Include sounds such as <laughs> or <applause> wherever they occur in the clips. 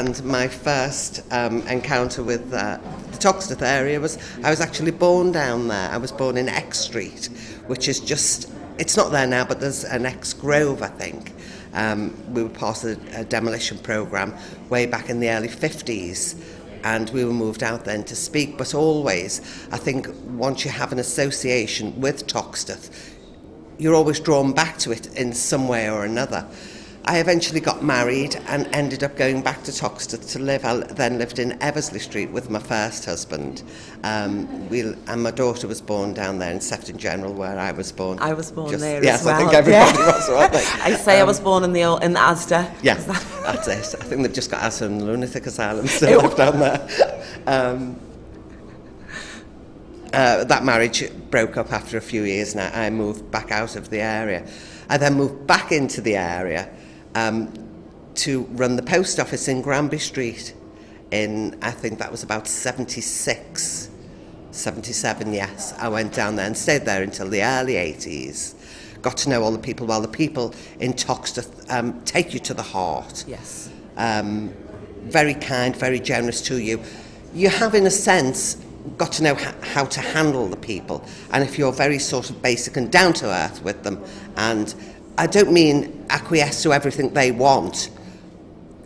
And my first um, encounter with uh, the Toxteth area was I was actually born down there. I was born in X Street, which is just, it's not there now, but there's an X Grove, I think. Um, we were part of a demolition programme way back in the early 50s and we were moved out then to speak. But always, I think once you have an association with Toxteth, you're always drawn back to it in some way or another. I eventually got married and ended up going back to Toxteth to live. I then lived in Eversley Street with my first husband. Um, we, and my daughter was born down there in Sefton General, where I was born. I was born Just, there yes, as well. I think everybody Yeah. <laughs> was? <laughs> I say I was born in the old, in the Asda. Yeah, <laughs> that's it. I think they've just got the lunatic asylum still live down there. Um, uh, that marriage broke up after a few years and I I moved back out of the area. I then moved back into the area um, to run the post office in Granby Street in, I think that was about 76, 77, yes. I went down there and stayed there until the early 80s. Got to know all the people, well, the people in Toxteth um, take you to the heart Yes. um, very kind, very generous to you. You have, in a sense, got to know how to handle the people. And if you're very sort of basic and down to earth with them, and I don't mean acquiesce to everything they want,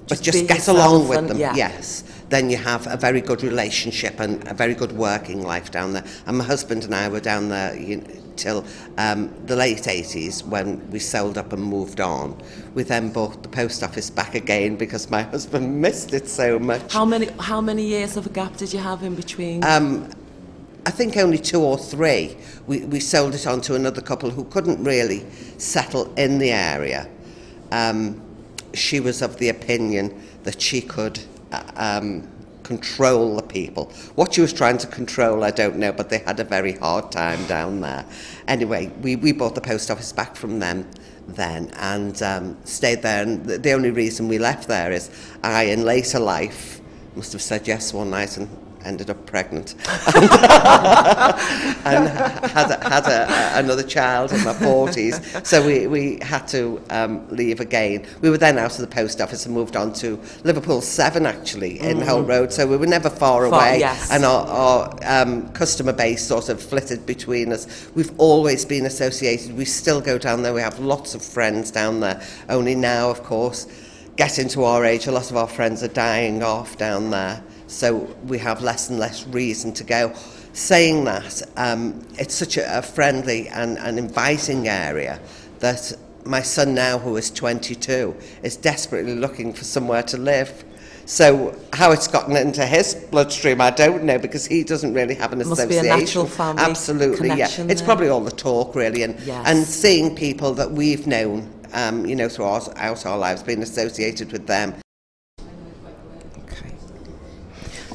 but Just just get along with them, yeah. yes, then you have a very good relationship and a very good working life down there. And my husband and I were down there you know, till um, the late 80s when we sold up and moved on. We then bought the post office back again because my <laughs> husband missed it so much. How many how many years of a gap did you have in between? Um, I think only two or three. We, we sold it on to another couple who couldn't really settle in the area. Um, she was of the opinion that she could uh, um, control the people. What she was trying to control, I don't know, but they had a very hard time down there. Anyway, we, we bought the post office back from them then and um, stayed there. And the, the only reason we left there is I, in later life, must have said yes one night and ended up pregnant <laughs> <laughs> and had, a, had a, another child in my 40s. So we, we had to um, leave again. We were then out of the post office and moved on to Liverpool 7 actually in Holt Road. So we were never far, Far, away. yes. And our, our um, customer base sort of flitted between us. We've always been associated. We still go down there. We have lots of friends down there. Only now, of course, getting to our age, a lot of our friends are dying off down there. So we have less and less reason to go. Saying that, um, it's such a, a friendly and, and inviting area that my son now, who is 22, is desperately looking for somewhere to live. So how it's gotten into his bloodstream, I don't know, because he doesn't really have an Must be a association. natural family Absolutely, yeah. It's there. probably all the talk, really, and Yes. and seeing people that we've known, um, you know, throughout out our lives, being associated with them. Okay.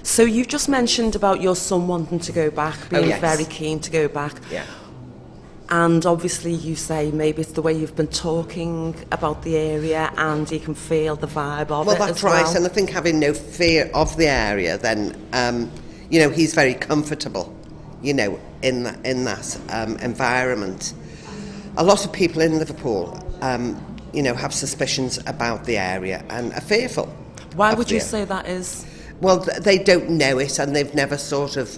So you've just mentioned about your son wanting to go back, being Oh, yes. very keen to go back. Yeah. And obviously you say maybe it's the way you've been talking about the area and you can feel the vibe of Well, it Well, that's right, well. and I think having no fear of the area, then um, you know he's very comfortable, you know, in that in that um, environment. A lot of people in Liverpool, um, you know, have suspicions about the area and are fearful. Why would you the- say that is? Well, they don't know it, and they've never sort of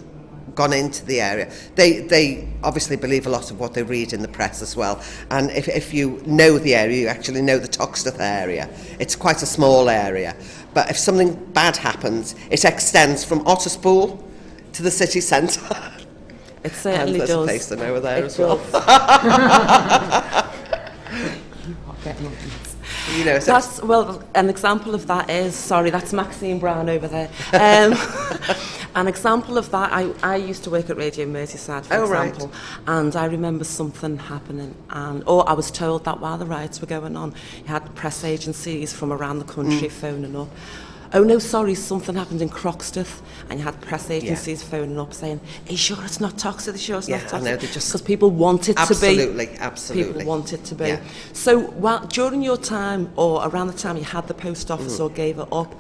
gone into the area. They they obviously believe a lot of what they read in the press as well. And if, if you know the area, you actually know the Toxteth area. It's quite a small area, but if something bad happens, it extends from Otterspool to the city centre. <laughs> It and certainly there's does. a place to know there It as well. <laughs> <laughs> You know, so That's well, an example of that is sorry, that's Maxine Brown over there. Um, <laughs> an example of that, I, I used to work at Radio Merseyside, for Oh, right. example, and I remember something happening, and or I was told that while the riots were going on, you had press agencies from around the country Mm. phoning up. Oh no, sorry, something happened in Croxteth, and you had press agencies phoning up saying, "Are you sure it's not Toxteth? Are you sure it's Yeah, not Toxteth?" know, they just- because people want it to be. absolutely, absolutely. People want it to be. Yeah. So, while, during your time, or around the time you had the post office Mm. or gave it up,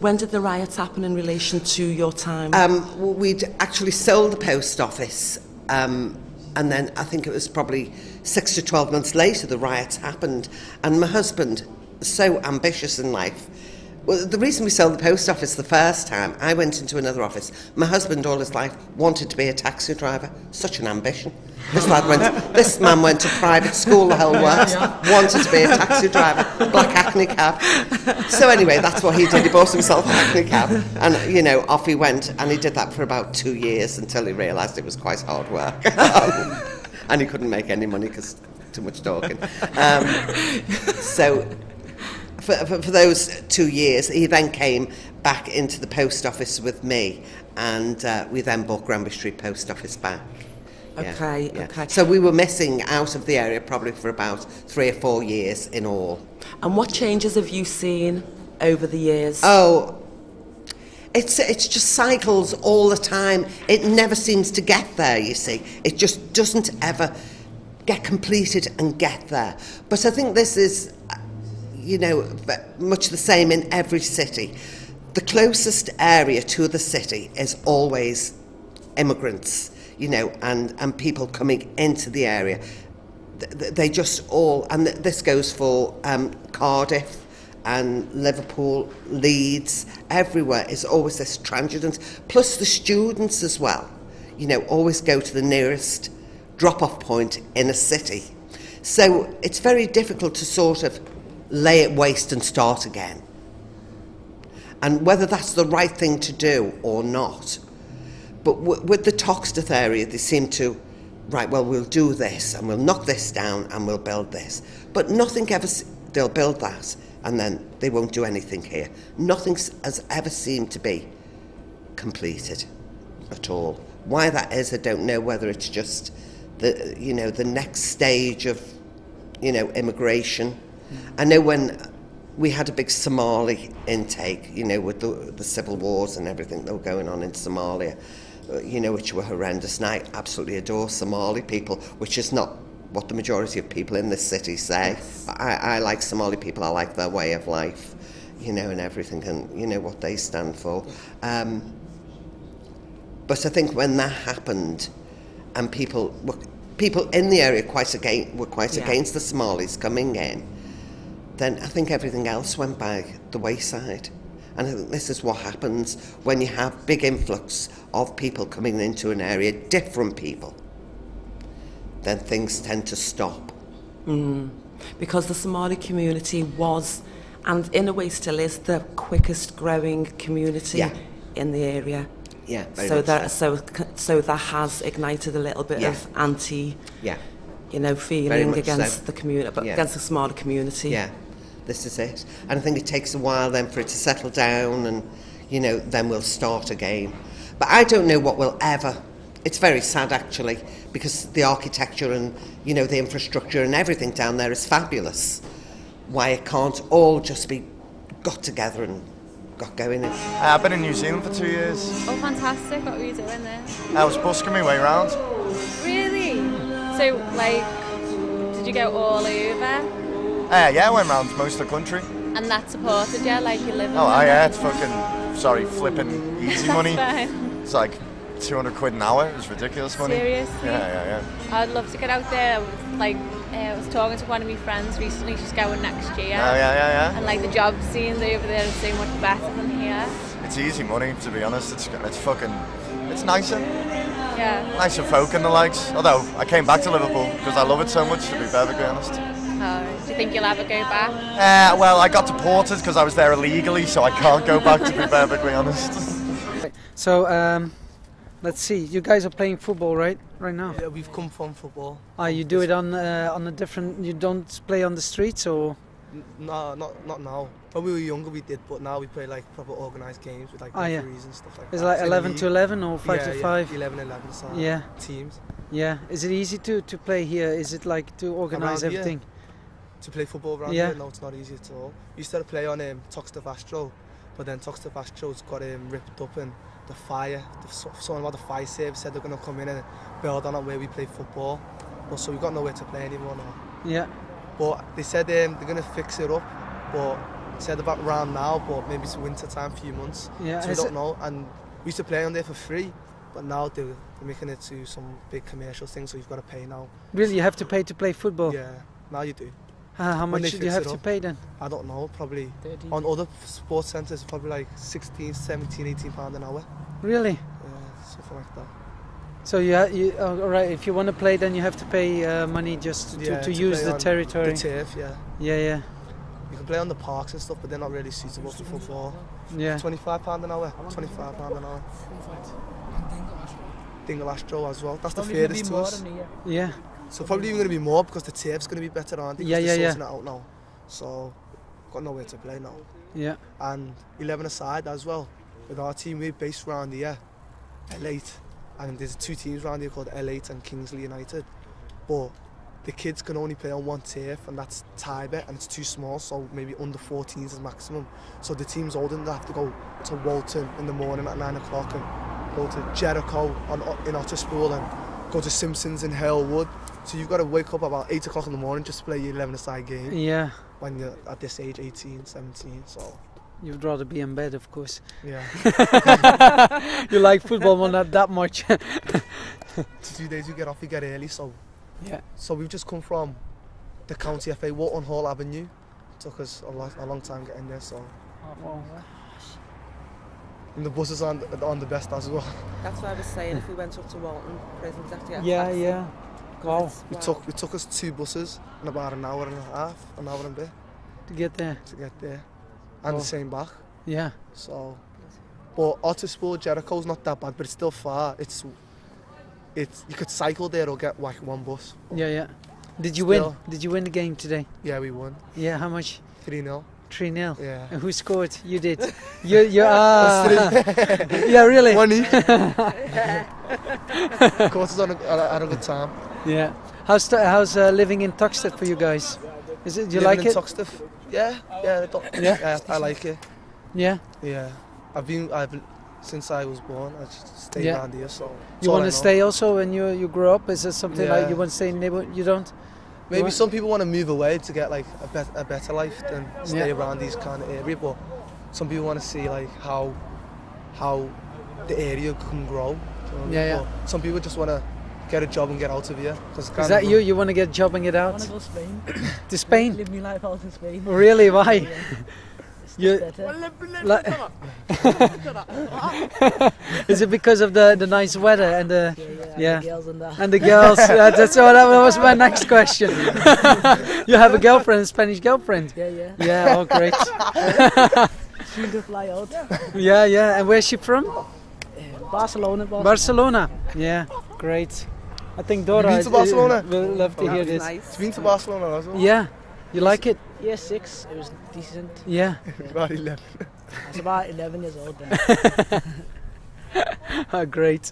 when did the riots happen in relation to your time? Um, well, we'd actually sold the post office, um, and then I think it was probably six to 12 months later the riots happened. And my husband, so ambitious in life, Well, the reason we sold the post office the first time, I went into another office. My husband, all his life, wanted to be a taxi driver. Such an ambition. This lad went. This man went to private school the whole works. Wanted to be a taxi driver, black Hackney cab. So anyway, that's what he did. He bought himself a Hackney cab, and you know, off he went. And he did that for about two years until he realised it was quite hard work, <laughs> and he couldn't make any money because too much talking. Um, so for, for, for those two years, he then came back into the post office with me, and uh, we then bought Granby Street Post Office back. Yeah, Okay, yeah. okay. So we were missing out of the area probably for about three or four years in all. And what changes have you seen over the years? Oh, it's it's just cycles all the time. It never seems to get there. You see, it just doesn't ever get completed and get there. But I think this is, you know, much the same in every city. The closest area to the city is always immigrants, you know, and, and people coming into the area. Th- th- They just all, and this goes for um, Cardiff and Liverpool, Leeds, everywhere is always this transience, plus the students as well, you know, always go to the nearest drop off point in a city. So it's very difficult to sort of lay it waste and start again. And whether that's the right thing to do or not. But with the Toxteth area, they seem to, right, well, we'll do this and we'll knock this down and we'll build this. But nothing ever, they'll build that and then they won't do anything here. Nothing has ever seemed to be completed at all. Why that is, I don't know. Whether it's just the, you know, the next stage of, you know, immigration. I know when we had a big Somali intake, you know, with the, the civil wars and everything that were going on in Somalia, uh, you know, which were horrendous. And I absolutely adore Somali people, which is not what the majority of people in this city say. I, I like Somali people. I like their way of life, you know, and everything, and you know what they stand for. Um, but I think when that happened, and people were, people in the area quite against, were quite Yeah. against the Somalis coming in, then I think everything else went by the wayside. And I think this is what happens when you have big influx of people coming into an area, different people. Then things tend to stop. Mm. because the Somali community was, and in a way still is, the quickest growing community Yeah. in the area. Yeah, So that so so that has ignited a little bit Yeah. of anti, Yeah, you know, feeling against so. the community, but Yeah. against the Somali community. yeah, this is it. And I think it takes a while then for it to settle down and, you know, then we'll start again. But I don't know what will ever. It's very sad actually because the architecture and, you know, the infrastructure and everything down there is fabulous. Why it can't all just be got together and got going. And, Uh, I've been in New Zealand for two years. Oh, fantastic. What were you doing there? I was busking my way around. Really? So, like, did you go all over? Uh, yeah, I went around most of the country. And that supported you, like you live in Oh, I yeah, it's fucking, sorry, flipping easy <laughs> money. Fine. It's like 200 quid an hour. It was ridiculous money. Seriously? Yeah, yeah, yeah. I'd love to get out there. Like, uh, I was talking to one of my friends recently. She's going next year. Oh, yeah, yeah, yeah. And like the job scenes over there is so much better than here. It's easy money, to be honest. It's, it's fucking, it's nicer. Yeah. Nicer folk and the likes. Although, I came back to Liverpool because I love it so much, to be perfectly honest. Oh, do you think you'll ever go back? Uh, well, I got deported because I was there illegally, so I can't go back, to be perfectly honest. So um, let's see. You guys are playing football, right? Right now. Yeah, we've come from football. Ah, you do it on uh, on a different. You don't play on the streets, or No, not not now. When we were younger, we did, but now we play like proper organised games with like Ah, yeah. referees and stuff like is it that. like Same 11 to 11 or 5 yeah, to yeah, 5? 11 11 so Yeah. teams Yeah. Is it easy to to play here? Is it like to organize Around here? To play football around Yeah. here. No, it's not easy at all. We used to play on um, Toxteth Astro, but then Toxteth Astro's got um, ripped up and the fire, the, someone about the fire service said they're going to come in and build on it where we play football. But so we've got nowhere to play anymore now. Yeah. But they said um, they're going to fix it up, but said about round now, but maybe it's winter time, few months. Yeah. so we don't it- know. And we used to play on there for free, but now they're, they're making it to some big commercial thing, so you've got to pay now. Really, you have to pay to play football. Yeah, now you do. Uh, how much they do you have to pay then? I don't know, probably on other sports centres, probably like 16, 17, 18 pound an hour. Really? Yeah, something like that. So you, ha- you oh, all right? If you want to play, then you have to pay uh, money just to, Yeah, to, to use the territory. The turf, yeah. yeah, yeah, You can play on the parks and stuff, but they're not really suitable for football. yeah. Twenty-five pound an hour. Twenty-five pound an hour. Dingle Astro as well. That's the furthest to us. Yeah, So probably even going to be more because the turf's going to be better, aren't they? Yeah, yeah, yeah. sorting it out now. So got nowhere to play now. yeah. And 11 aside as well. With our team, we're based around here, L8, and there's two teams around here called L8 and Kingsley United. But the kids can only play on one turf, and that's Tybet, and it's too small, so maybe under 14s is maximum. So the teams older than that have to go to Walton in the morning at 9 o'clock and go to Jericho on, in Otterspool and go to Simpsons in Halewood. So you've got to wake up about 8 o'clock in the morning just to play your 11 aside game Yeah, when you're at this age, 18, 17. So, you'd rather be in bed, of course. yeah. <laughs> you like football, but not that much. <laughs> two days you get off, you get early. So, yeah, so we've just come from the county FA, Walton Hall Avenue. Took us a, lot, a long time getting there. So, oh, and the buses aren't, aren't the best as well. That's what I was saying. If we went up to Walton Prison, we'd have to get a yeah, taxi, yeah. 'cause Wow, It took it took us two buses in about an hour and a half, an hour and a bit to get there. to get there, and Oh. the same back. Yeah, So, but Otterspool, Jericho's not that bad, but it's still far. It's it's you could cycle there or get like one bus. yeah, yeah. Did you win? Did you win the game today? Yeah, we won Yeah, how much? three 0 Three 0 Yeah. And who scored? You did. <laughs> you, you. Ah. <laughs> yeah, really. One each. <laughs> Course is on a, had a good time. Yeah. How's the, how's uh, living in Tuxted for you guys? Is it? Do you Living like it? Tuxteth? Yeah, yeah, Yeah? yeah, I like it. yeah. Yeah, I've been, I've since I was born. I just stay Yeah. around here. So it's You want to stay also when you you grow up? Is it something like Yeah. you want to stay in neighborhood? You don't? Maybe want- some people want to move away to get like a, bet- a better life than stay Yeah. around these kind of area. But some people want to see like how how the area can grow. you know what I mean? Yeah, yeah. But some people just want to get a job and get out of here. 'cause it's Is kind that of you? You want to get a job and get out I want to go Spain. to Spain? Live my life out in Spain. Really? Why? It's You- <laughs> Like- <laughs> Is it because of the the nice weather and the Yeah, Yeah. The girls and that. and the girls? <laughs> Uh, that's what that was my next question. you have a girlfriend, a Spanish girlfriend? yeah, yeah. Yeah. Oh, great. Soon to fly out. Yeah, yeah. And where's she from? Barcelona, boss. Barcelona. Yeah. Great. I think Dora been to Barcelona? will love to hear this. nice. It's been to Barcelona as well. Yeah. You like it? Year six, it was decent. Yeah. <laughs> About 11. I was about 11 years old then. Oh, <laughs> great.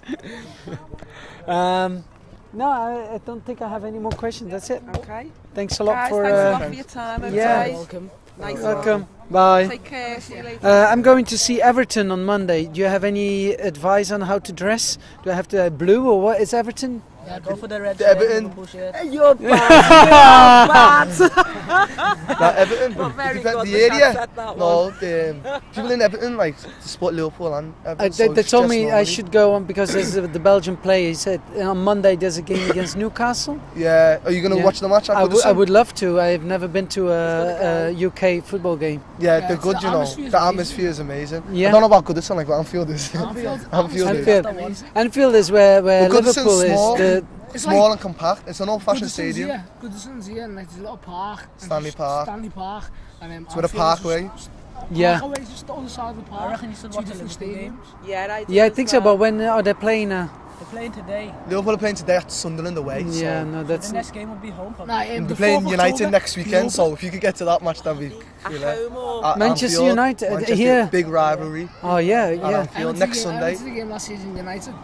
um, no, I, I don't think I have any more questions. That's it. Okay. Thanks a lot Guys, for. thanks a Uh, lot for your time. Okay. yeah. Welcome. Nice one. welcome. Bye. Take care. See you later. Uh, I'm going to see Everton on Monday. Do you have any advice on how to dress? Do I have to have blue or what? Is Everton? Yeah, go for the red The Everton. Liverpool shirt. You're <laughs> bad. You're bad. Now, Everton, Not very good. the area. set that one. No, the um, people in Everton like to support Liverpool and Everton. Uh, so they, they told me I should go on because there's the, the Belgian play. He said on Monday there's a game against Newcastle. Yeah, are you gonna Yeah. watch the match? at I, w- I Goodison? would love to. I've never been to a, a UK football game. Yeah, Yeah, they're good. the You know, the atmosphere is amazing. Yeah. I don't know about Goodison, like but Anfield is. Anfield. <laughs> Anfield is. Anfield. Amazing. Anfield is where, where Well, Liverpool small. is. The, It's Small like and compact. It's an old-fashioned Goodison's stadium. Here. Goodison's here, and like there's a little park. and Stanley Park. Stanley Park. And um, It's with a parkway. Just, yeah. Parkway is just the other side of the park. I reckon you should Two watch the different stadiums. Yeah, I do Yeah, I as think so. But when are they playing now? They're playing today. Liverpool are playing today at Sunderland away. Yeah, so no, The that's next game will be home. probably. Nah, um, They're the playing 4th of United October, next weekend, so if you could get to that match, that'd be At cool. home or At Manchester Anfield, United, uh, Manchester, here. big rivalry. Oh yeah, yeah, I Anfield went to next the, game- I Sunday. went to the game last season, United,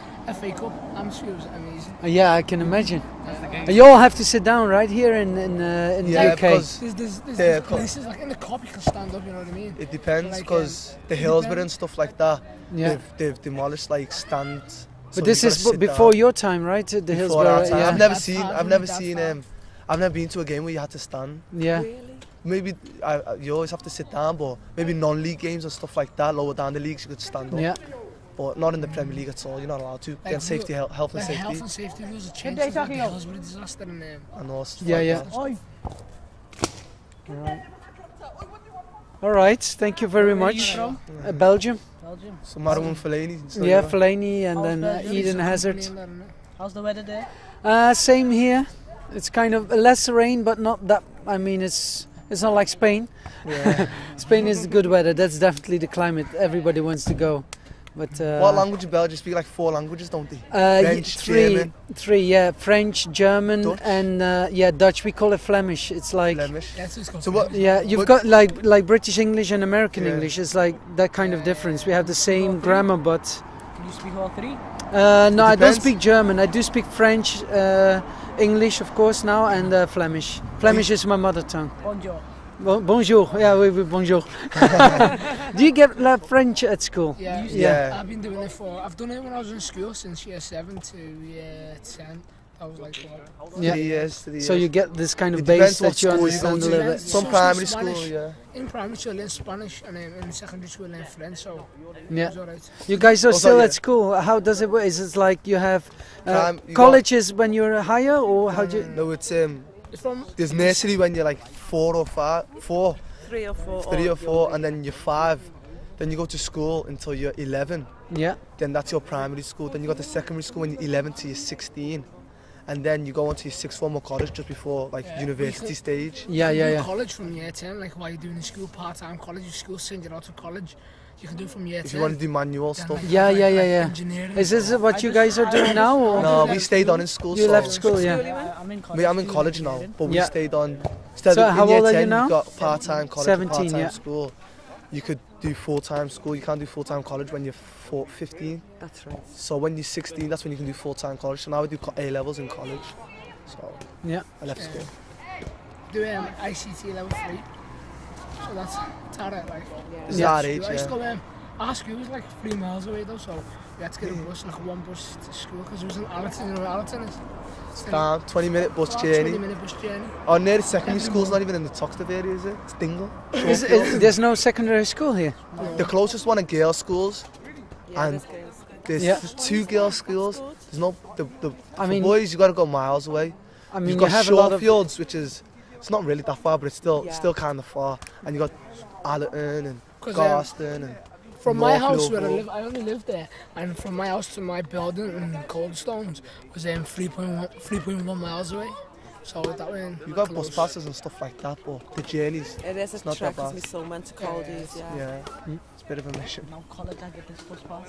FA Cup. Atmosphere was amazing. Uh, yeah. I can imagine. You all have to sit down right here in in, uh, in Yeah, the UK. because There's, there's, there's, Yeah, there's co- places like in the cup you can stand up. You know what I mean? it depends Like, because um, the it Hillsborough and stuff like that, yeah. they've, they've demolished like stands. But this is b- before down. your time, right? The Before Hillsborough. our time. Yeah. I've never That's seen. I've never seen. fine. Um, I've never been to a game where you had to stand. yeah. Maybe I, I- you always have to sit down, but maybe non-league games and stuff like that, lower down the leagues, you could stand up. Yeah. But not in the Premier League at all. You're not allowed to. Like, Against safety, health, health and safety, health and safety rules have changed. they since, like, talking the about? Hillsborough disaster and um, and all Yeah, like yeah. that. Oi. All right, thank you very much. from? Uh, Belgium. Belgium. So Marouane Fellaini. so Yeah, yeah. Fellaini and How's then uh, Belgium? Eden Hazard. How's the weather there? Uh, same here. It's kind of less rain, but not that. I mean, it's it's not like Spain. Yeah. <laughs> Spain is good weather. That's definitely the climate everybody wants to go. But uh, what language do Belgians speak? Like four languages, don't they? Uh, French, three, German. three, yeah, French, German, Dutch? and uh, yeah, Dutch. We call it Flemish. It's like Flemish. Yes, it's So what? yeah, you've What- got like like British English and American Yeah. English. It's like that kind of difference. We have the same grammar, but Can you speak all three? uh, no, I don't speak German. I do speak French, uh, English, of course now, and uh, Flemish. Flemish is my mother tongue. Bonjour. Bon- bonjour, yeah, oui, oui, bonjour. <laughs> do you get la French at school? Yeah, Yeah. I've been doing it for. I've done it when I was in school since year seven to year ten. I was like, what? Yeah. Three years, three So you get this kind of It base what that you school you go understand a little bit. Some Some primary Spanish. school, yeah. in primary school, I learned Spanish, and then in secondary school, I learned French. So it Yeah. was alright. You guys are Also, still yeah. at school. How does it work? Is it like you have uh, Prim- you colleges when you're higher, or how do you? No, it's um. It's from There's nursery when you're like four or five, four, Three or four. three oh. or four, and then you're five. Then you go to school until you're 11. Yeah, Then that's your primary school. Then you go to secondary school when you're 11 to you're 16. And then you go on to your sixth form or college just before like Yeah, university we stage. yeah, yeah, yeah. college from year ten, like while you're doing in school, part-time college. Your school send you out to college. You can do from year If you want to do manual then, stuff. like, Yeah, yeah, yeah, yeah. Engineering. Is this what you guys are doing now? Or? No, we stayed on in school. You so left school, yeah. I, I'm in college. I'm in college now, but we Yeah. stayed on. Instead So of how in year old are you now? You've got part-time college, 17, part-time yeah. school. You could do full-time school. You can't do full-time college when you're four, 15. That's right. So when you're 16, that's when you can do full-time college. So now I do A levels in college. So Yeah. I left school. Doing um, ICT level three. So that's that's alright. Like It's Yeah. that age, I used yeah. to go um, our school was like three miles away though, so we had to get a bus, like one bus to school, because it was in Allerton. You know where Allerton is? It's like 20-minute bus about journey. 20 minute bus journey. Oh, near the secondary school school's not even in the Toxteth area, is it? It's Dingle. Is, is, there's no secondary school here. The closest one are girls' schools. Yeah, And- this girls. There's Yeah. two girls' schools. There's no the, the I mean- boys. you've got to go miles away. I mean, You've you got have a lot of. Shorefields, which is it's not really that far, but it's still Yeah. still kind of far. And you got Allerton and 'Cause, um, Garston and From my North house where I live, I only lived there, and from my house to my building in Calderstones was um, 3.1 3.1 miles away. So that way, you got bus passes and stuff like that. But the journeys, It is It's a not trek that because bad. my son went to Caldies, yeah. yeah, it's a bit of a mission. Now college, I get this bus pass.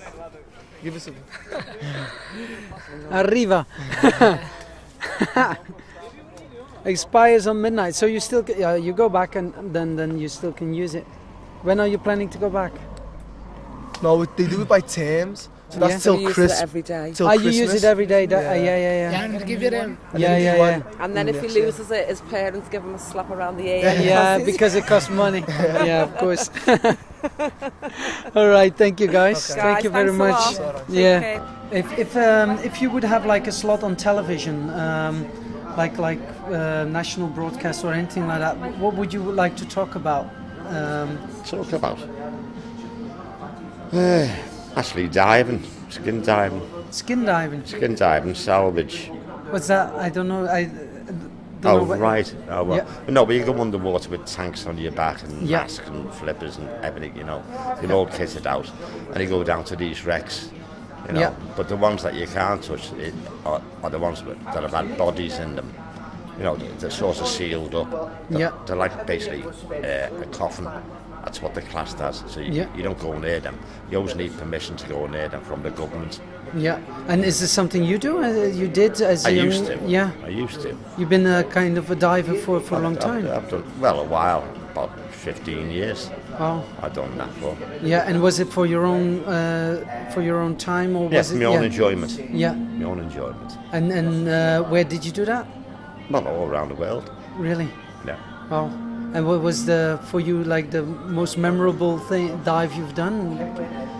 Give us a <laughs> Arriva. <laughs> <laughs> Expires on midnight, so you still ca- yeah, you go back and then then you still can use it. When are you planning to go back? no. They do it by terms, so that's Yeah. So we till use Chris. it every day. Till Ah, you use it every day. That, yeah. Yeah. yeah, yeah, yeah, yeah. and give you them. And Yeah, yeah, yeah. And then if he loses it, his parents give him a slap around the ear. Yeah, <laughs> because it costs money. <laughs> yeah, of course. <laughs> All right, thank you guys. Okay. Thank Guys, you very much. lot. Alright. Take Yeah. care. If if um, if you would have like a slot on television, um, like like uh, national broadcast or anything like that, what would you like to talk about? Um, talk about? Uh, actually, diving, skin diving, skin diving. skin diving, salvage. What's that? I don't know. I don't Oh, know right. Oh, well. Yeah. No, but you go underwater with tanks on your back and Yeah. masks and flippers and everything, you know. You're all kitted out. And you go down to these wrecks, you know. Yeah. But the ones that you can't touch it, are, are the ones that have had bodies in them. You know, they're sort of sealed up. They're, Yeah. they're like basically uh, a coffin. That's what the class does. So you, Yeah. you don't go near them. You always need permission to go near them from the government. Yeah. And is this something you do? Uh, you did as I young. used to. Yeah. I used to. You've been a kind of a diver for for a long I've- time. I've, I've done well a while, about 15 years. Wow. I've done that for. Yeah. And was it for your own uh, for your own time or Yeah, was for it? my own yeah. enjoyment. Yeah. My own enjoyment. And and uh, where did you do that? Well, all around the world. Really? Yeah. Wow. And what was the for you like the most memorable thing dive you've done?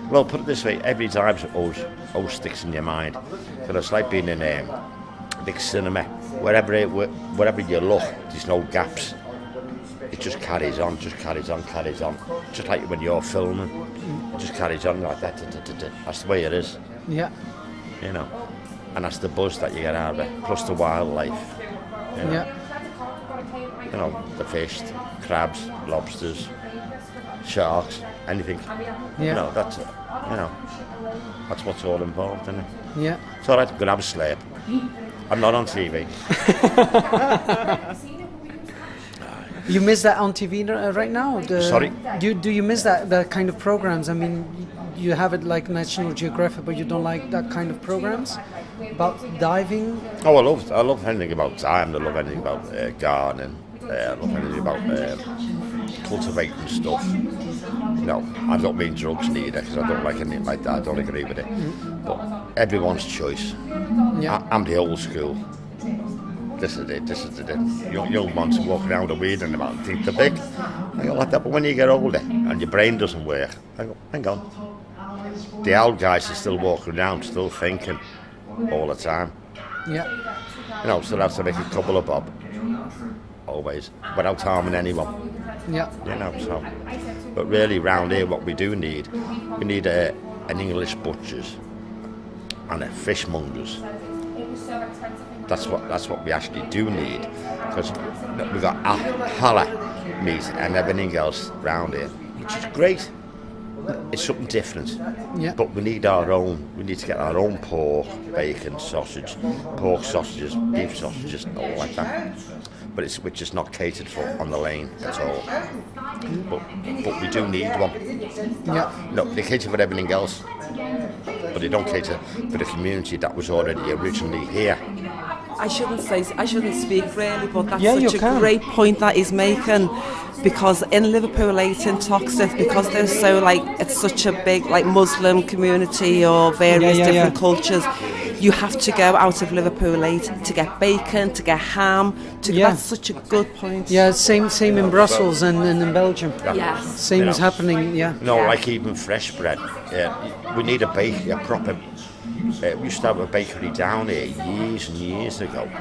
Well, put it this way: every dive always, always sticks in your mind. But it's like being in a big cinema. Wherever it, wherever you look, there's no gaps. It just carries on, just carries on, carries on. Just like when you're filming, it just carries on like that. da, da, da. That's the way it is, Yeah. you know. And that's the buzz that you get out of it, plus the wildlife. You know, Yeah. you know the fish, crabs, lobsters, sharks, anything. You Yeah. know, that's, you know, that's what's all involved in it. Yeah. It's all right, I'm going to have a sleep. I'm not on TV. <laughs> <laughs> You miss that on TV uh, right now? The, Sorry? Do, do you miss that, that kind of programs? I mean, you have it like National Geographic, but you don't like that kind of programs about diving? Oh, I love, I love anything about time. I love anything about uh, gardening. Uh, I love anything about uh, cultivating stuff. No, I don't mean drugs neither because I don't like anything like that. I don't agree with it. But everyone's choice. Yeah. I, I'm the old school. This is it. This is it. Young, young ones walk around the weed and about think they're big. I go like that. But when you get older and your brain doesn't work, I go, hang on. The old guys are still walking around, still thinking all the time. Yeah. You know, still have to make a couple of bob. Always. Without harming anyone. Yeah. You know, so. But really, round here, what we do need, we need a, an English butcher's and a fishmonger's. That's what that's what we actually do need, because we've got a meat and everything else round here, which is great. It's something different. Yeah. But we need our own. We need to get our own pork, bacon, sausage, pork sausages, beef sausages, all like that. But it's which is not catered for on the lane at all. But but we do need one. Yeah. No, they cater for everything else, but they don't cater for the community that was already originally here. I shouldn't say I shouldn't speak really, but that's Yeah, such a can. great point that he's making. Because in Liverpool 8 in Toxteth, because they're so like it's such a big like Muslim community or various Yeah, yeah, different yeah. cultures, you have to go out of Liverpool 8 to get bacon, to get ham. To Yeah. that's such a good point. Yeah, same same in Brussels and, and in Belgium. Yes. Same You is happening, yeah. No, like even fresh bread. Yeah, we need a bake, a proper. Uh, we used to have a bakery down here years and years ago. <coughs>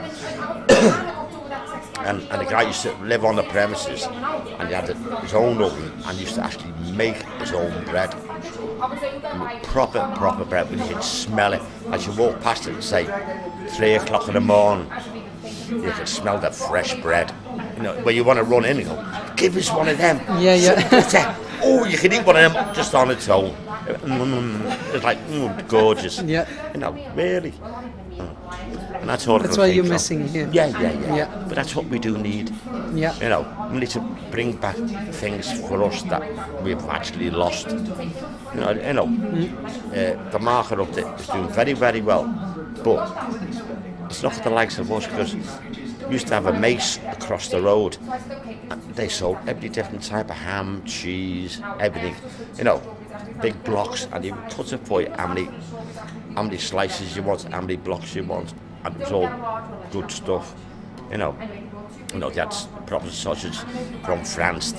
and, and the guy used to live on the premises and he had his own oven and used to actually make his own bread. Proper, proper bread, but you could smell it. As you walk past it, say, three o'clock in the morning, you could smell the fresh bread. You know, where you want to run in and go, give us one of them. Yeah, yeah. <laughs> Oh, you can eat one of them just on its own. Mm, It's like mm, gorgeous. Yeah. You know, really. Mm. And that's all. That's think you're of. missing here. Yeah, yeah, yeah, Yeah. But that's what we do need. Yeah. You know, we need to bring back things for us that we've actually lost. You know, you know, uh, the market up there is doing very, very well, but it's not for the likes of us because used to have a mace across the road. They sold every different type of ham, cheese, everything. You know, big blocks, and you would cut it for you how many, how many slices you want, how many blocks you want, and it was all good stuff. You know, you know, had proper sausage from France,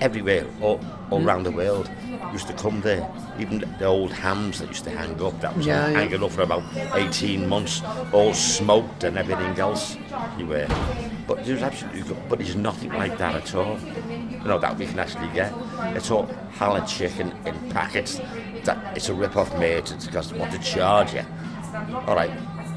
everywhere, all, all Mm. around the world. Used to come there. Even the old hams that used to hang up, that was Yeah, yeah. hanging up for about 18 months, all smoked and everything else. You were, but there's absolutely, good, but there's nothing like that at all. You know that we can actually get. It's all halal chicken in packets. That it's a rip-off made because they want to charge you. All right,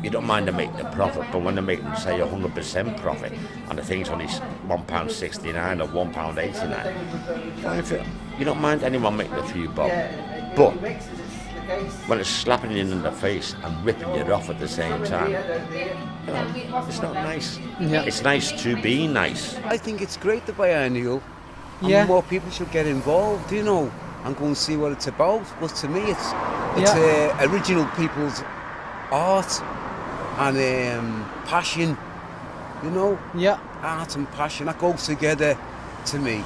you don't mind them making a profit, but when they're making, say, a 100% profit, and the thing's only £1.69 or £1.89, fine for you don't mind anyone making a few bob. But when it's slapping you in the face and ripping you off at the same time, you know, it's not nice. Yeah. It's nice to be nice. I think it's great the biennial. And Yeah. more people should get involved, you know, and go and see what it's about. But to me, it's it's Yeah. uh, original people's art and um, passion, you know. Yeah. Art and passion that goes together. To me,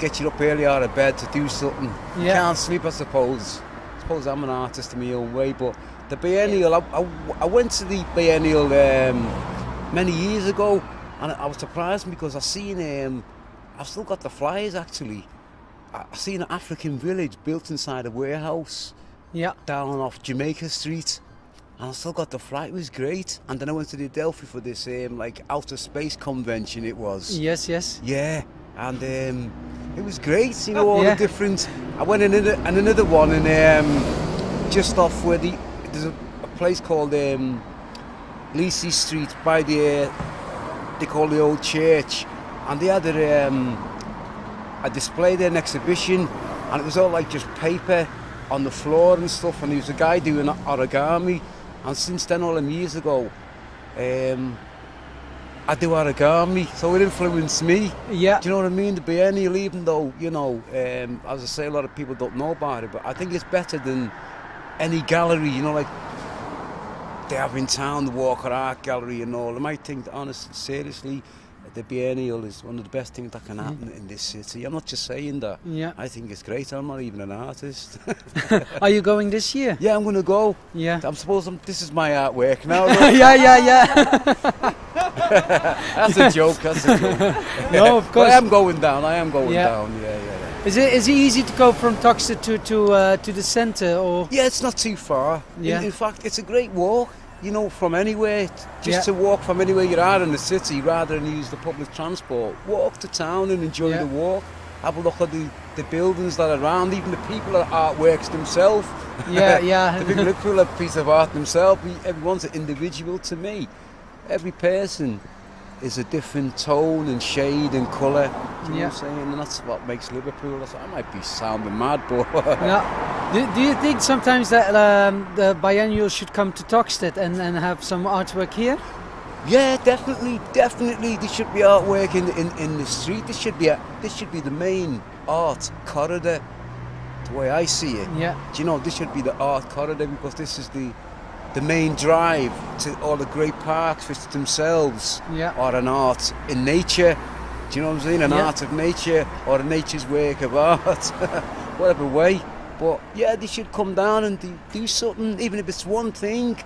get you up early out of bed to do something. Yeah. can't sleep, I suppose. I suppose I'm an artist in my own way, but the biennial, I, I, I went to the biennial um, many years ago, and I was surprised because I seen um, I've still got the flyers actually. I I seen an African village built inside a warehouse. Yeah. Down off Jamaica Street. And I still got the flight. It was great. And then I went to the Delphi for this um, like outer space convention. It was. Yes, yes. Yeah. And um, it was great. You know all Yeah. the different. I went in another, and another one and um, just off where the there's a, a place called um, Leece Street by the uh, they call the old church, and they had a, um, a display there, an exhibition, and it was all like just paper on the floor and stuff. And there was a guy doing origami, And since then, all them years ago, um, I do origami, so it influenced me. Yeah. Do you know what I mean? To be any leaving though, you know, um, as I say, a lot of people don't know about it, but I think it's better than any gallery, you know, like they have in town, the Walker Art Gallery and all. They might think, honestly, seriously, the biennial is one of the best things that can happen in this city. I'm not just saying that. Yeah. I think it's great. I'm not even an artist. <laughs> Are you going this year? Yeah, I'm going to go. Yeah. I'm supposed I'm, this is my artwork now. <laughs> yeah, yeah, yeah. <laughs> that's a joke. That's a joke. No, of But course. I am going down. I am going Yeah. down. Yeah, yeah, yeah. Is it is it easy to go from Toxteth to to uh, to the centre or? Yeah, it's not too far. Yeah. In, in fact, it's a great walk. You know, from anywhere, just Yeah. to walk from anywhere you are in the city, rather than use the public transport. Walk to town and enjoy Yeah. the walk. Have a look at the, the buildings that are around, even the people are artworks themselves. Yeah, <laughs> yeah. the big Liverpool a piece of art themselves. Everyone's an individual to me. Every person is a different tone and shade and colour. Do you know Yeah. what I'm saying? And that's what makes Liverpool. That's- I might be sounding mad, but <laughs> Yeah. Do, do you think sometimes that um, the biennial should come to Toxteth and, and have some artwork here? Yeah, definitely, definitely. There should be artwork in, in, in the street. This should be a, this should be the main art corridor. The way I see it. Yeah. Do you know this should be the art corridor because this is the the main drive to all the great parks, which themselves Yeah. are an art in nature. Do you know what I'm saying? An Yeah. art of nature or a nature's work of art, <laughs> whatever way. But yeah, they should come down and do, do something, even if it's one thing.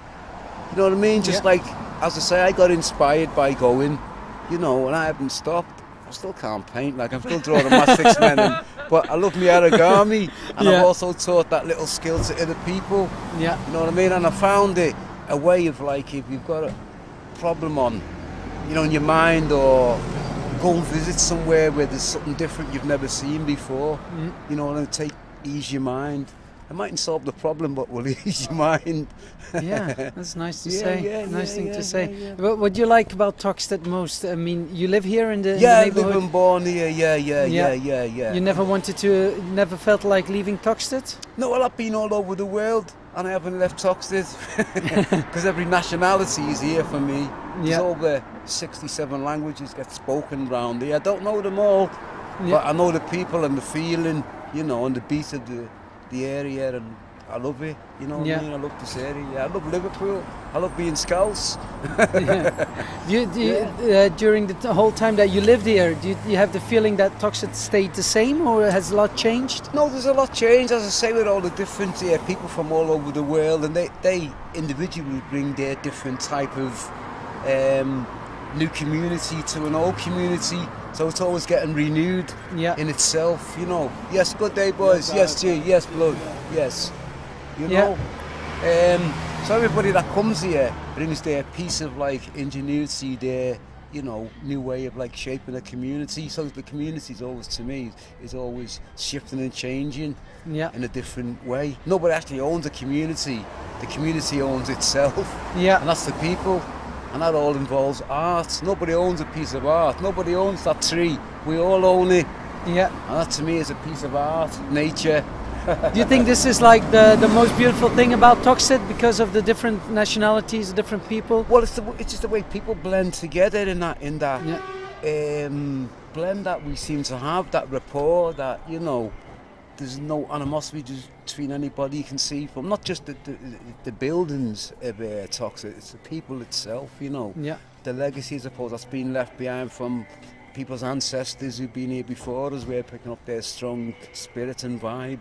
You know what I mean? Just Yeah. like, as I say, I got inspired by going, you know, and I haven't stopped. I still can't paint, like I'm still drawing my six men, and, but I love my origami, and Yeah. I've also taught that little skill to other people. Yeah. You know what I mean? And I found it a way of like, if you've got a problem on, you know, in your mind, or go and visit somewhere where there's something different you've never seen before, Mm. you know, and take ease your mind. It mightn't solve the problem, but will <laughs> ease your mind. Yeah, that's nice to <laughs> Yeah, say. yeah, nice yeah, thing to say. yeah. What, what do you like about Toxteth most? I mean, you live here in the, in yeah, the live neighborhood. and born here. Yeah, yeah, yeah, yeah, yeah. You never wanted to, never felt like leaving Toxteth? No, well, I've been all over the world and I haven't left Toxteth <laughs> because every nationality is here for me. There's Yeah. over 67 languages get spoken round here. I don't know them all, but I know the people and the feeling, you know, and the beat of the, the area and I love it, you know what Yeah. I mean? I love this area. I love Liverpool. I love being Scouse. <laughs> Do you, do you, uh, during the whole time that you lived here, do you, you have the feeling that Toxteth stayed the same or has a lot changed? No, there's a lot changed, as I say, with all the different uh, people from all over the world, and they, they individually bring their different type of um, new community to an old community. So it's always getting renewed Yeah. in itself, you know. Yes, good day, boys. Yes, G. Yes, blood. Yes. You Yeah. know. Um, so everybody that comes here brings their piece of like ingenuity, their you know new way of like shaping a community. So the community is always to me is always shifting and changing Yeah. in a different way. Nobody actually owns a community. The community owns itself. Yeah. And that's the people. And that all involves art. Nobody owns a piece of art. Nobody owns that tree. We all own it. Yeah. And that to me is a piece of art, nature. <laughs> Do you think this is like the, the most beautiful thing about Toxteth because of the different nationalities, different people? Well, it's the, it's just the way people blend together in that in that um, blend that we seem to have, that rapport, that you know, there's no animosity between anybody you can see from not just the the, the buildings of uh, Toxic, it's the people itself. You know, Yeah. the legacy, I suppose, that's been left behind from people's ancestors who've been here before as We're picking up their strong spirit and vibe.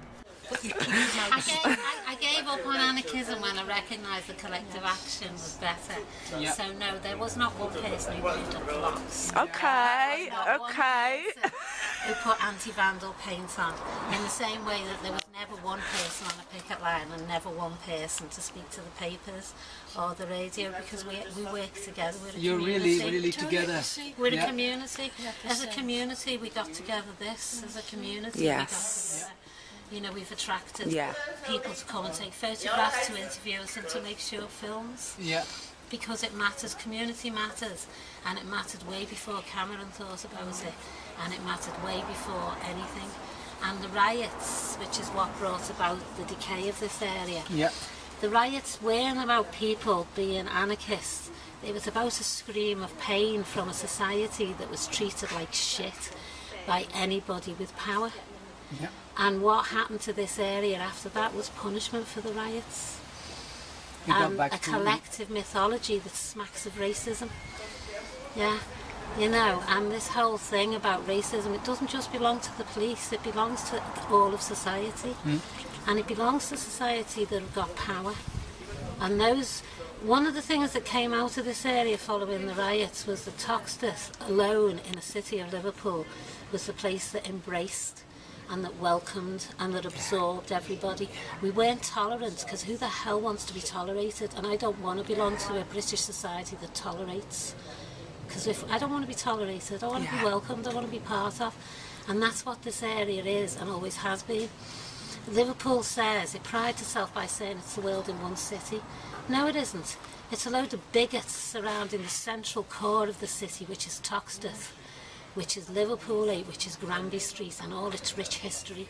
I gave, I, I gave up on anarchism when I recognised the collective action was better. Yeah. So no, there was not one person who moved up the blocks. Okay, Not okay. Person Who put anti-vandal paint on in the same way that there was never one person on a picket line and never one person to speak to the papers or the radio because we we work together. We're a You're community. really, really together. We're Yeah. a community. As a community, we got together this. As a community, Yes. we got together. You know, we've attracted Yeah. people to come and take photographs, to interview us, and to make short films. Yeah. because it matters. Community matters, and it mattered way before Cameron thought about it, and it mattered way before anything. And the riots, which is what brought about the decay of this area, Yeah. the riots weren't about people being anarchists. It was about a scream of pain from a society that was treated like shit by anybody with power. Yeah. And what happened to this area after that was punishment for the riots. You um, and a collective mythology that smacks of racism. Yeah, you know, and this whole thing about racism, it doesn't just belong to the police, it belongs to all of society. Mm. And it belongs to society that have got power. And those, one of the things that came out of this area following the riots was that Toxteth alone in the city of Liverpool was the place that embraced and that welcomed and that absorbed everybody. We weren't tolerant because who the hell wants to be tolerated? And I don't want to belong to a British society that tolerates. Because if I don't want to be tolerated, I want to be welcomed, I want to be part of. And that's what this area is and always has been. Liverpool says, it prides itself by saying it's the world in one city. No, it isn't. It's a load of bigots surrounding the central core of the city, which is Toxteth, which is Liverpool, eh, which is Granby Street and all its rich history.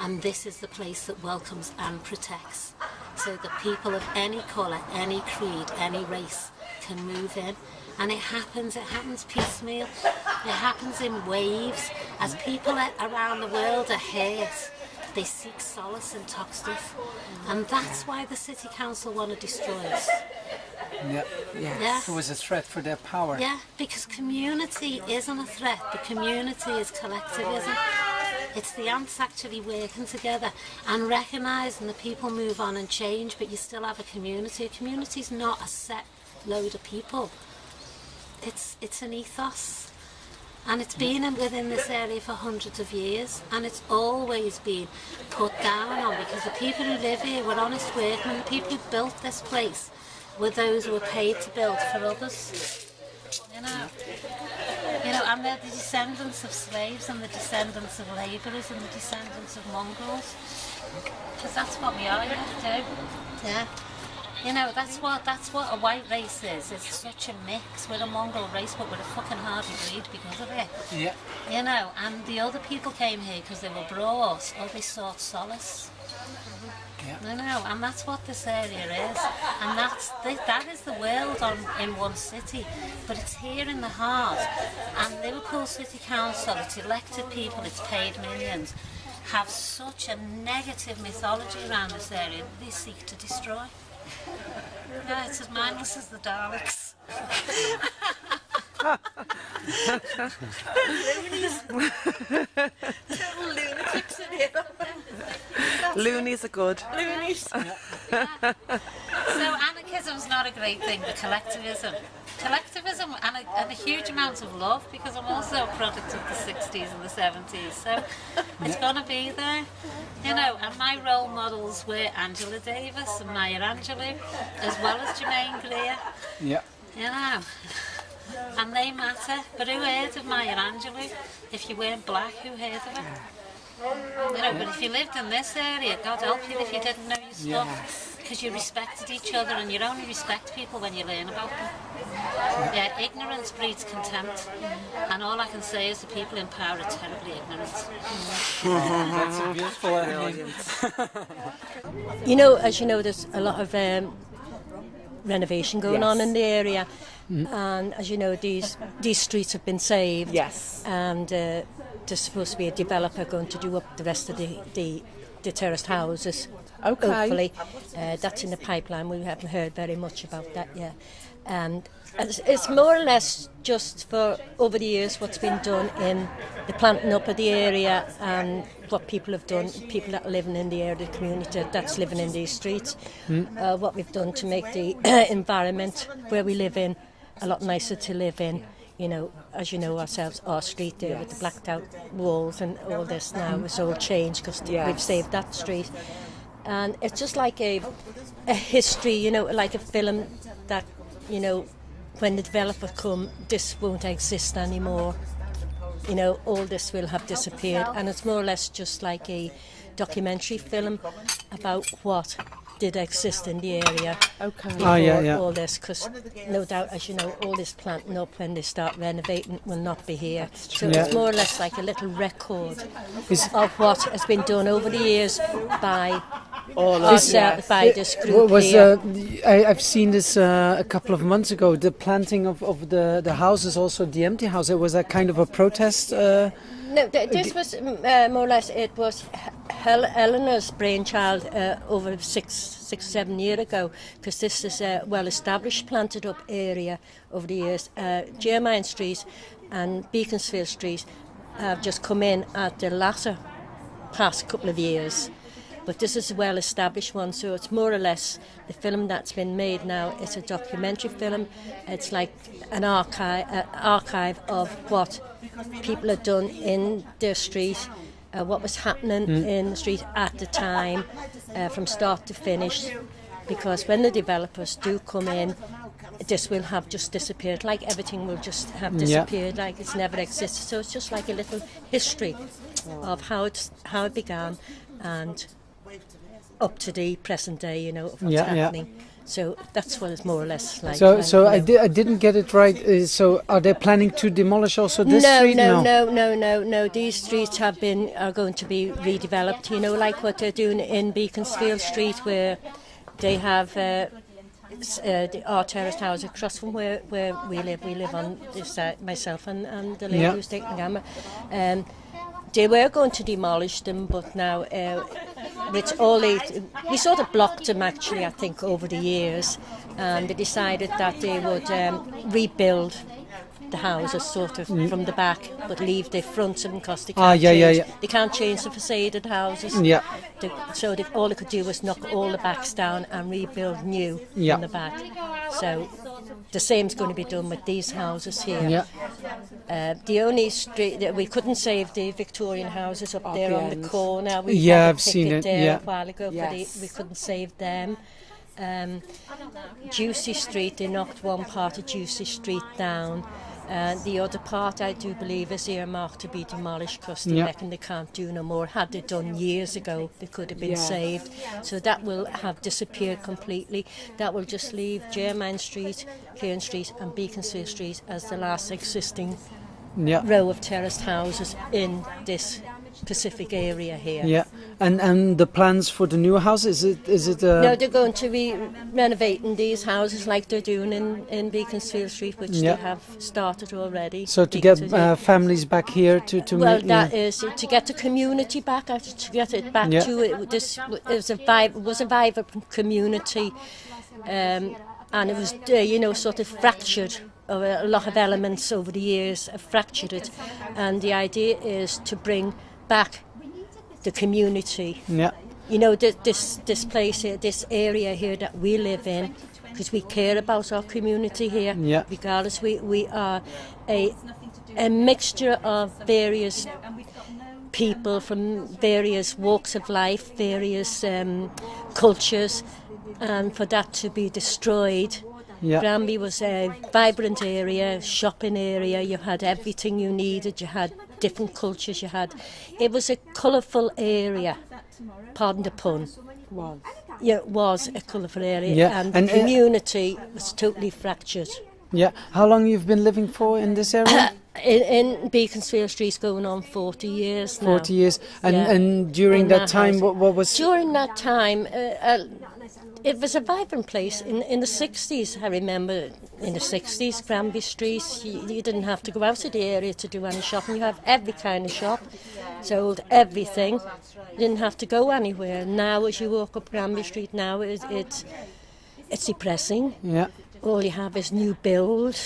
And this is the place that welcomes and protects. So that people of any colour, any creed, any race can move in. And it happens, it happens piecemeal. It happens in waves. As people around the world are hurt, they seek solace in Toxteth. And that's why the City Council want to destroy us. Yeah. Yeah. It was a threat for their power. Yeah, because community isn't a threat. The community is collectivism. It's the ants actually working together and recognising that people move on and change, but you still have a community. A community is not a set load of people. It's it's an ethos. And it's been in, within this area for hundreds of years, and it's always been put down on because the people who live here were honest workmen. The people who built this place were those who were paid to build for others. You know, you know, and they're the descendants of slaves and the descendants of labourers and the descendants of mongols Because that's what we are, you. Yeah. You know, that's what that's what a white race is. It's such a mix. We're a mongrel race, but we're a fucking hardy breed because of it. Yeah. You know, and the other people came here because they were brought or they sought solace. Yeah. I know, and that's what this area is, and that's the, that is the world on in one city, but it's here in the heart. And Liverpool City Council, its elected people, its paid millions, have such a negative mythology around this area that they seek to destroy. <laughs> Yeah, it's as mindless as the Daleks. <laughs> lunatics in here. Loonies are good. Loonies. so anarchism's not a great thing, but collectivism. Collectivism and a, and a huge amount of love because I'm also a product of the 60s and the 70s. So it's going to be there. You know, and my role models were Angela Davis and Maya Angelou, as well as Germaine Greer. Yeah. You know. And they matter. But who heard of Maya Angelou? If you weren't black, who heard of her? You know, but if you lived in this area, God help you if you didn't know your stuff. Because you respected each other and you only respect people when you learn about them. Yeah, ignorance breeds contempt. And all I can say is the people in power are terribly ignorant. <laughs> That's a beautiful ending. <laughs> You know, as you know, there's a lot of um, renovation going yes. on in the area. Mm. And as you know, these these streets have been saved. Yes. And uh, there's supposed to be a developer going to do up the rest of the, the, the terraced houses. Okay. Hopefully. Uh, that's in the pipeline. We haven't heard very much about that yet. And it's, it's more or less just for over the years what's been done in the planting up of the area and what people have done, people that are living in the area the community that's living in these streets, mm. uh, what we've done to make the <coughs> environment where we live in a lot nicer to live in. You know, as you know ourselves, our street there yes. with the blacked out walls and all this now is all changed because yes. we've saved that street. And it's just like a, a history, you know, like a film that, you know, when the developer come, this won't exist anymore. You know, all this will have disappeared, and it's more or less just like a documentary film about what did exist in the area Okay. before Ah, yeah, yeah. all this, because no doubt, as you know, all this planting up when they start renovating will not be here. So Yeah. it's more or less like a little record Is- of what has been done over the years by All us, uh, by this Wa- group was here. uh, I, I've seen this uh, a couple of months ago. The planting of, of the, the houses, also the empty house. It was a kind of a protest. Uh, No, th- this was mm, uh, more or less it was Hel- Eleanor's brainchild uh, over six, six, seven years ago, because this is a well-established, planted-up area over the years. Uh, Jermyn Street and Beaconsfield Street have just come in at the latter past couple of years. But this is a well-established one, so it's more or less the film that's been made now. It's a documentary film. It's like an archive, uh, archive of what people had done in their street, uh, what was happening Mm. in the street at the time, uh, from start to finish. Because when the developers do come in, this will have just disappeared. Like everything will just have Yeah. disappeared. Like it's never existed. So it's just like a little history of how it how it began and up to the present day. You know of what's Yeah, yeah. happening. So that's what it's more or less like. so so I, di- I didn't get it right. Uh, so are they planning to demolish also this no, street? no, no, no, no, no. no. These streets have been are going to be redeveloped. You know, like what they're doing in Beaconsfield Street, where they have uh, uh, the our terraced house across from where, where we live. We live on this side, myself and, and the lady Yeah. who's taking the camera. Um, they were going to demolish them, but now, uh, all they, we sort of blocked them actually, I think, over the years, and they decided that they would um, rebuild the houses sort of Mm. from the back, but leave the fronts in because they can't Ah, yeah, change, yeah, yeah. they can't change the facade of the houses. Yeah. They, so they, all they could do was knock all the backs down and rebuild new Yeah. in the back. So the same's going to be done with these houses here. Yeah. Uh, the only street that we couldn't save the Victorian houses up Up there the on the corner. We Yeah, had a I've seen it, there yeah. a while ago, Yes. but we couldn't save them. Um, Ducie Street, they knocked one part of Ducie Street down. Uh, the other part, I do believe, is earmarked to be demolished because they Yeah. reckon they can't do no more. Had they done years ago, they could have been Yes. saved. So that will have disappeared completely. That will just leave Jermyn Street, Cairn Street, and Beaconsfield Street as the last existing Yeah. row of terraced houses in this specific area here. Yeah. And and the plans for the new house is it is it uh, No, they're going to be renovating these houses like they're doing in, in Beaconsfield Street, which Yeah. they have started already. so to get uh, families back here to to well, make that yeah. is to get the community back, uh, to get it back Yeah. to it. This was a vibe, was a vibrant community, um, and it was uh, you know sort of fractured. A lot of elements over the years have fractured it, and the idea is to bring back the community. yeah. You know, th- this this place here, this area here that we live in, because we care about our community here. Yeah. Regardless, we we are a a mixture of various people from various walks of life, various um, cultures, and for that to be destroyed. Yeah. Granby was a vibrant area, shopping area. You had everything you needed. You had different cultures. You had. It was a colourful area. Pardon the pun. Was. Yeah, it was a colourful area, Yeah, and, and, the uh, community was totally fractured. Yeah. How long you've been living for in this area? <coughs> In, in Beaconsfield Street's going on 40 years now. 40 years. And Yeah. and during In that that time what, what was During that time, uh, uh, it was a vibrant place. In, in the 60s, I remember in the 60s, Granby Street, you, you didn't have to go out of the area to do any shopping. You have every kind of shop, sold everything. You didn't have to go anywhere. Now, as you walk up Granby Street now, it, it's, it's depressing. Yeah. All you have is new build,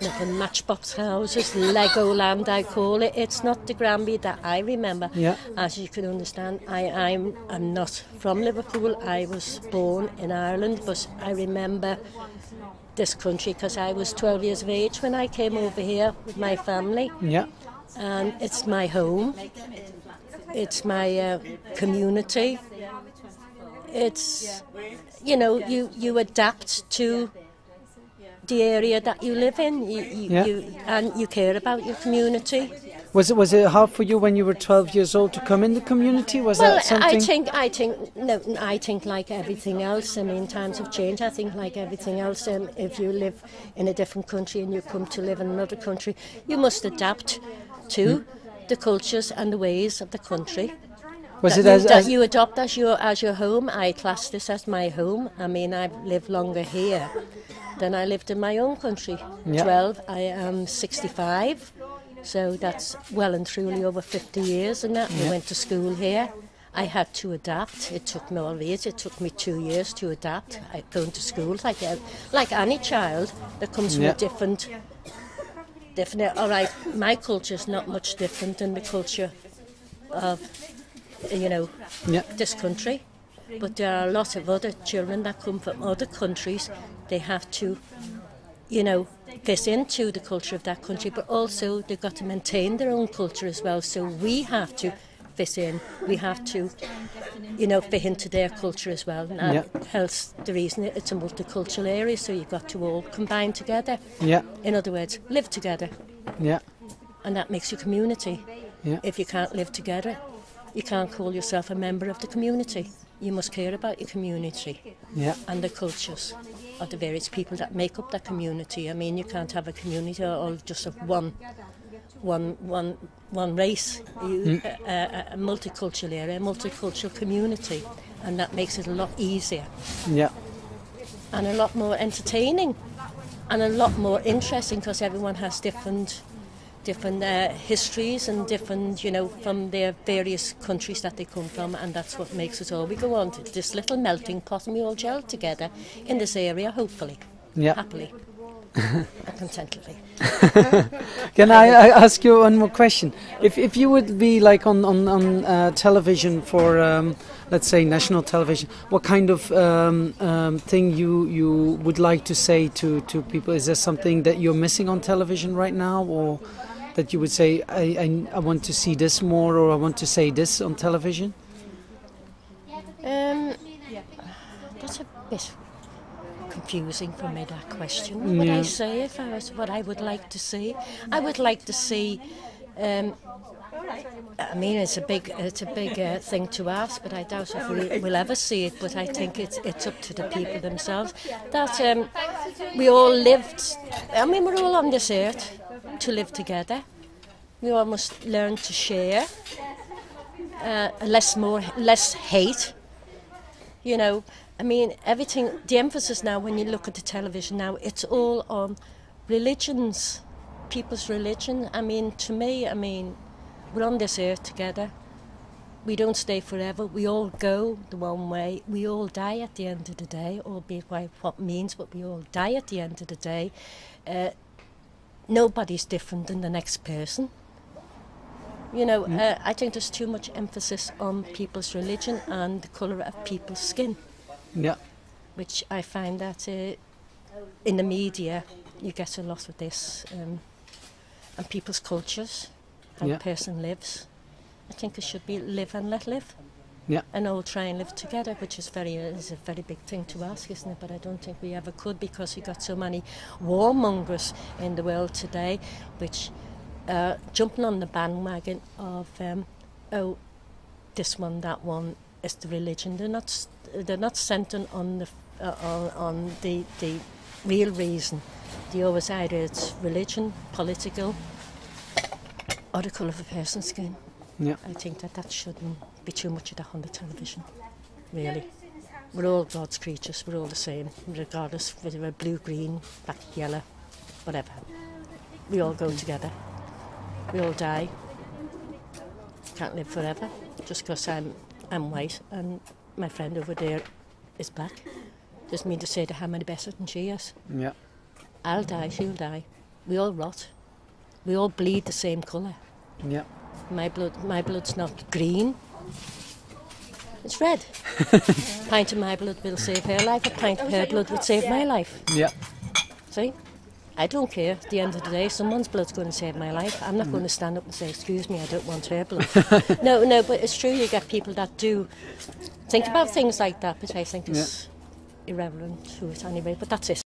nothing matchbox houses, Lego land I call it. It's not the Granby that I remember. Yeah. As you can understand, I, I'm, I'm not from Liverpool. I was born in Ireland, but I remember this country because I was 12 years of age when I came over here with my family. Yeah. And it's my home. It's my uh, community. It's, you know, you, you adapt to the area that you live in, you, you, Yeah. you, and you care about your community. Was it was it hard for you when you were 12 years old to come in the community? Was well, that something? I think I think no, I think like everything else. I mean, times have changed. I think like everything else. Um, if you live in a different country and you come to live in another country, you must adapt to Hmm. the cultures and the ways of the country. Was that it you, as- as- you adopt as your as your home? I class this as my home. I mean, I've lived longer here than I lived in my own country. Yeah. Twelve. I am sixty-five, so that's well and truly over fifty years. And that Yeah. went to school here. I had to adapt. It took me all years. It took me two years to adapt. I going to school like like any child that comes from Yeah. a different different. All right, my culture is not much different than the culture of you know Yeah. this country. But there are a lot of other children that come from other countries. They have to, you know, fit into the culture of that country, but also they've got to maintain their own culture as well. So we have to fit in. We have to, you know, fit into their culture as well. And hence the reason it's a multicultural area, so you've got to all combine together. Yeah. In other words, live together. Yeah. And that makes you community. Yeah. If you can't live together, you can't call yourself a member of the community. You must care about your community Yeah. and the cultures of the various people that make up that community. I mean, you can't have a community all just of one, one, one, one race. You, Mm. a, a, a multicultural area, a multicultural community, and that makes it a lot easier Yeah. and a lot more entertaining and a lot more interesting because everyone has different different uh, histories and different you know from their various countries that they come from and that's what makes us all we go on to this little melting pot and we all gel together in this area hopefully Yeah. happily <laughs> and contentedly <laughs> Can I, I ask you one more question? If if you would be like on on on uh, television for um, let's say national television, what kind of um, um, thing you you would like to say to to people? Is there something that you're missing on television right now, or that you would say I I, I want to see this more, or I want to say this on television? um, that's a bit confusing for me that question what Yeah. I say if I was what I would like to see I would like to see um, I mean, it's a big, it's a big uh, thing to ask, but I doubt if we, we'll ever see it. But I think it's it's up to the people themselves. That um, we all lived. I mean, we're all on this earth to live together. We all must learn to share. Uh, less more, less hate. You know, I mean, everything. The emphasis now, when you look at the television now, it's all on religions, people's religion. I mean, to me, I mean, we're on this earth together. We don't stay forever. We all go the one way. We all die at the end of the day, albeit by what means, but we all die at the end of the day. Uh, nobody's different than the next person. You know, Mm. uh, I think there's too much emphasis on people's religion and the colour of people's skin, Yeah. which I find that uh, in the media you get a lot of this, um, and people's cultures, how Yeah. a person lives. I think it should be live and let live. Yeah. And all try and live together, which is very uh, is a very big thing to ask, isn't it? But I don't think we ever could because we got so many warmongers in the world today, which uh, jumping on the bandwagon of um, oh, this one, that one is the religion. They're not they're not centering on the uh, on, on the the real reason. They always either it's religion, political, or the colour of a person's skin. Yeah. I think that that shouldn't be too much of that on the television, really. We're all God's creatures, we're all the same, regardless whether we're blue, green, black, yellow, whatever. We all go together. We all die. Can't live forever just because I'm, I'm white and my friend over there is black. Doesn't mean to say that I'm any better than she is. Yeah. I'll die, she'll die. We all rot. We all bleed the same colour. Yeah. My blood, my blood's not green. It's red. A pint of my blood will save her life. A pint of her blood would save my life. Yeah. See? I don't care. At the end of the day, someone's blood's going to save my life. I'm not Mm. going to stand up and say, "Excuse me, I don't want her blood." <laughs> no, no, but it's true. You get people that do think about things like that, but I think it's irrelevant to it anyway. But that's it.